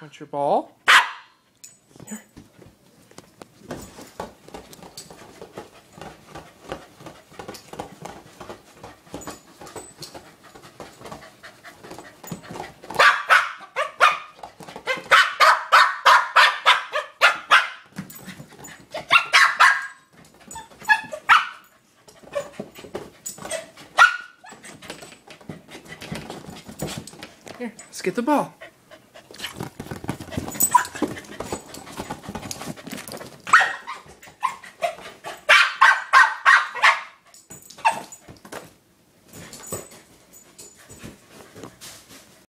Want your ball? Here. Here, let's get the ball.